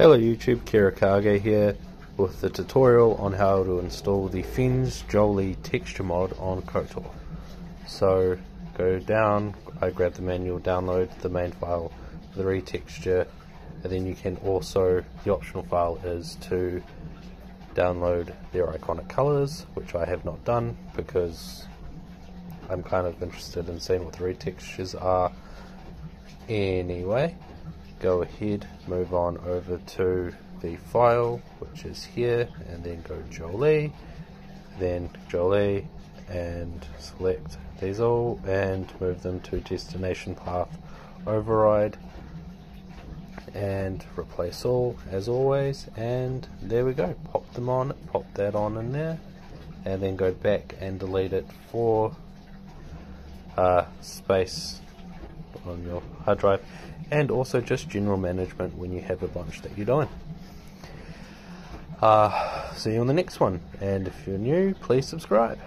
Hello YouTube, Kirakage here with the tutorial on how to install the Fens Jolee texture mod on KOTOR. So go down, I grab the manual, download the main file, the retexture, and then you can also, the optional file is to download their iconic colors, which I have not done because I'm kind of interested in seeing what the retextures are anyway go ahead, move on over to the file, which is here, and then go Jolee, then Jolee, and select these all, and move them to destination path override, and replace all as always, and there we go, pop them on, pop that on in there, and then go back and delete it for uh, space on your hard drive and also just general management when you have a bunch that you're doing. Uh, see you on the next one, and if you're new, please subscribe.